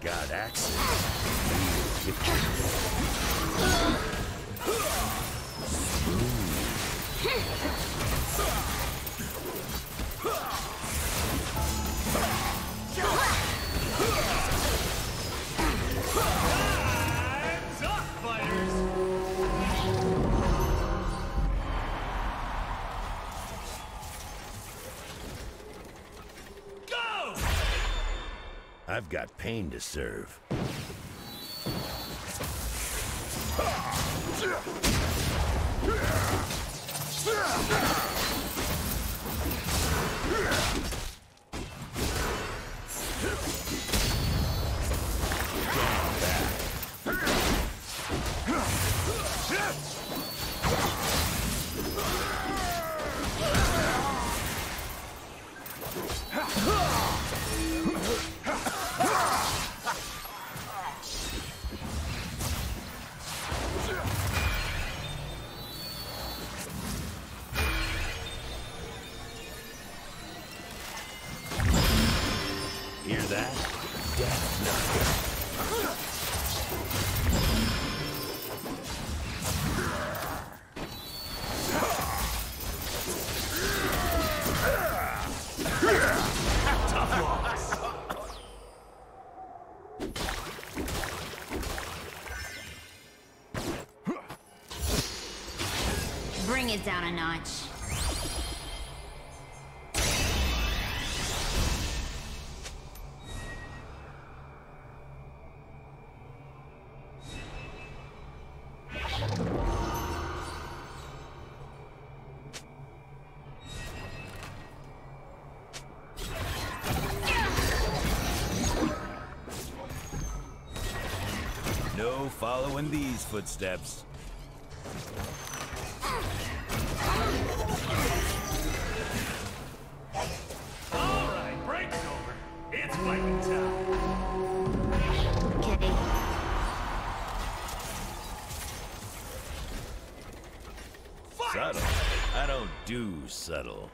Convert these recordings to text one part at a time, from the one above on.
got access. Time's I've got pain to serve. That? Bring it down a notch. No following these footsteps. Alright, break's over. It's fighting time. Okay. Fight! Subtle? I don't do subtle.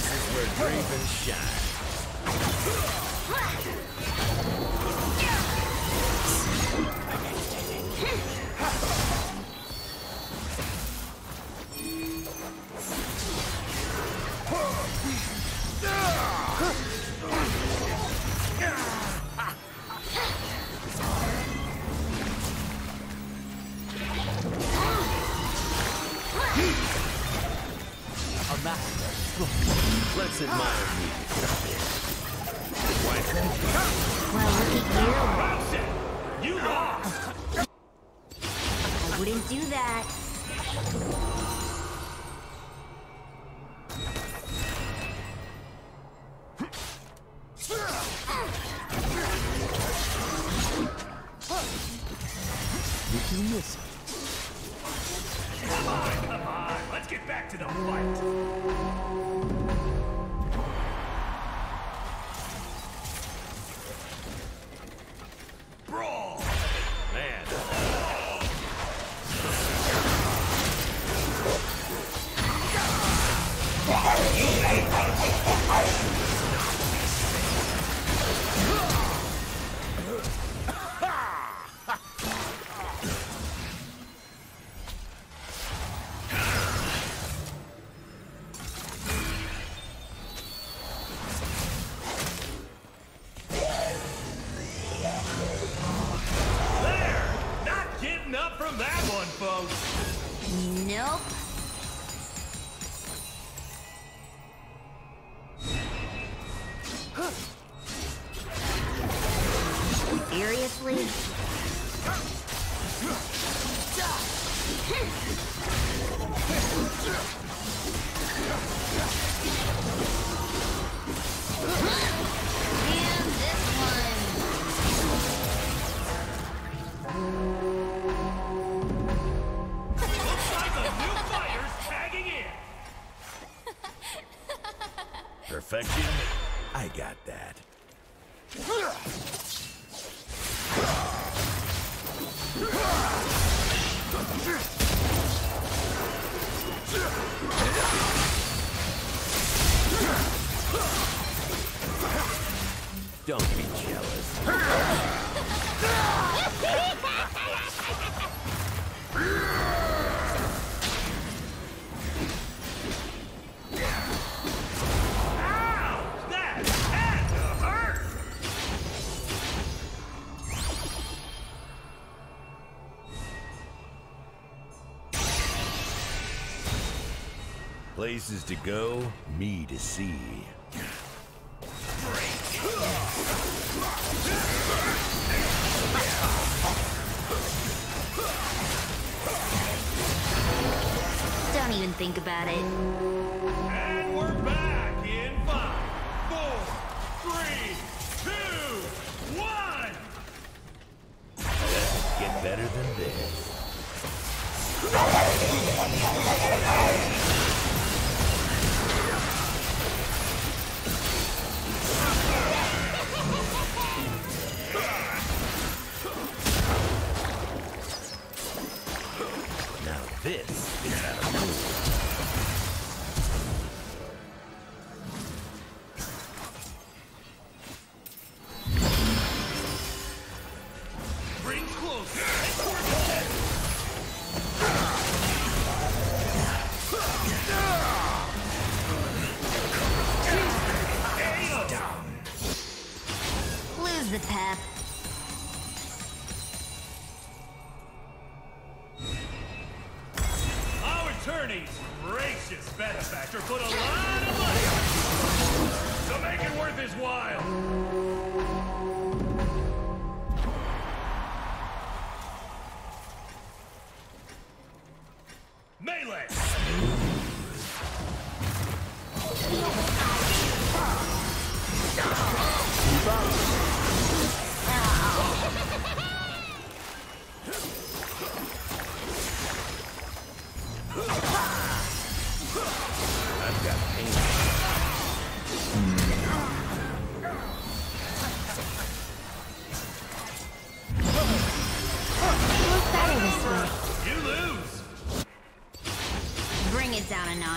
This is where Draven shines. A master. Let's admire me. Well, look at you. You lost! I wouldn't do that. Perfection? I got that. Don't be jealous. Places to go, me to see. Don't even think about it. And we're back in five, four, three, two, one! Get better than this. This Gracious benefactor put a lot of money. So make it worth his while.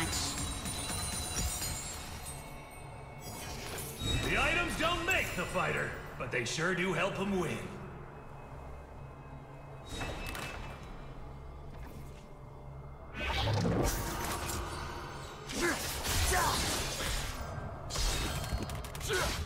Down a notch. The items don't make the fighter, but they sure do help him win. A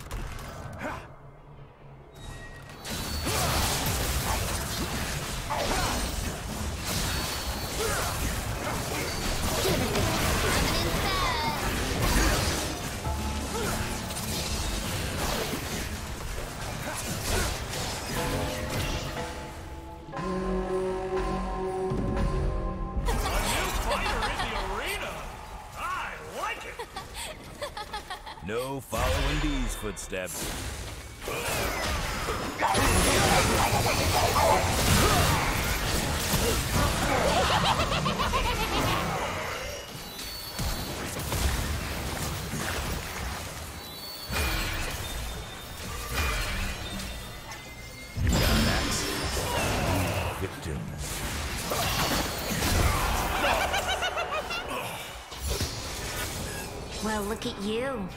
No following these footsteps. Well, look at you.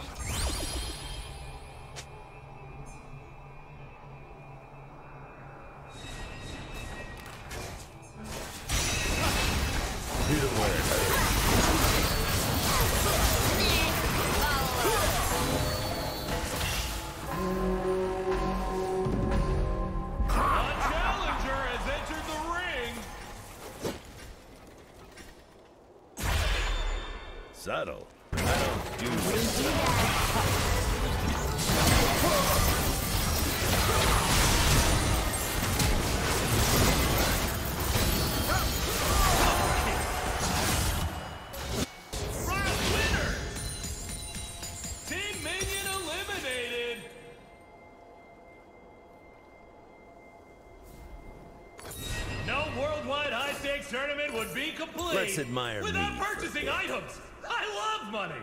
Tournament would be complete Let's admire without me purchasing items. I love money.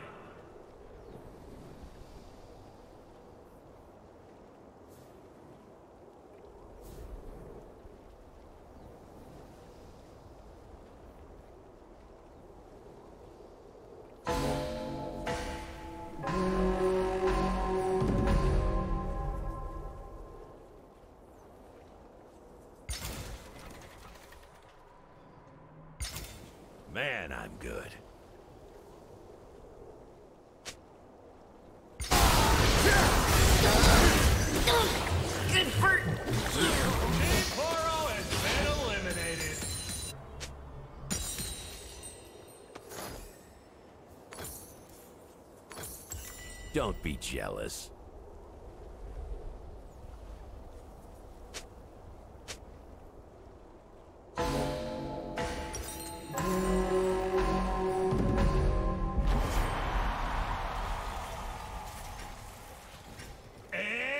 Don't be jealous.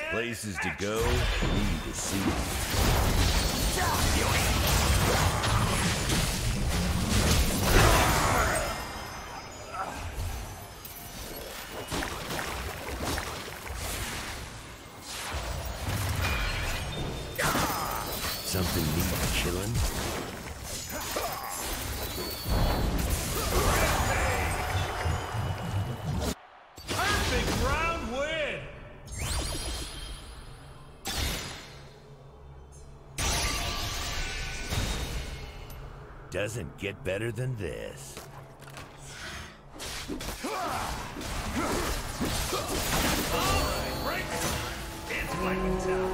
Places to go, need to see. Doesn't get better than this. It's.